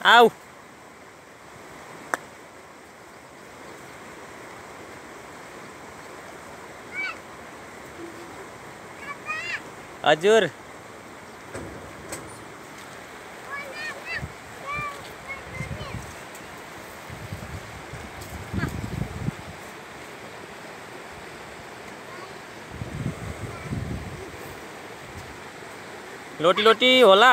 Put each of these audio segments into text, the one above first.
आऊ हजुर। लोटी लोटी होला?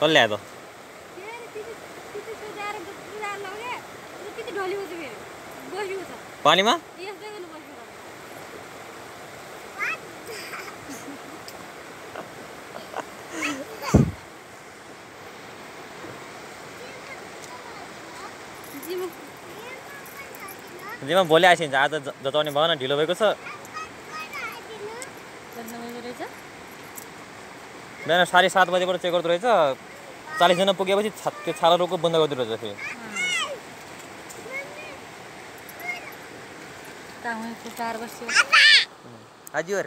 कसले त? पानीमा? जेमा भोलि आइसिन्छ आज जताउने भएन ढिलो भएको छ। बिहान साढे सात बजीबाट चेक गर्दो रहेछ चालिसजना पुगेपछि छा त्यो छाला रोगको बन्द गर्दो रहेछ फेरि चार वर्ष हजुर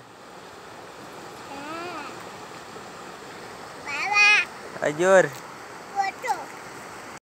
हजुर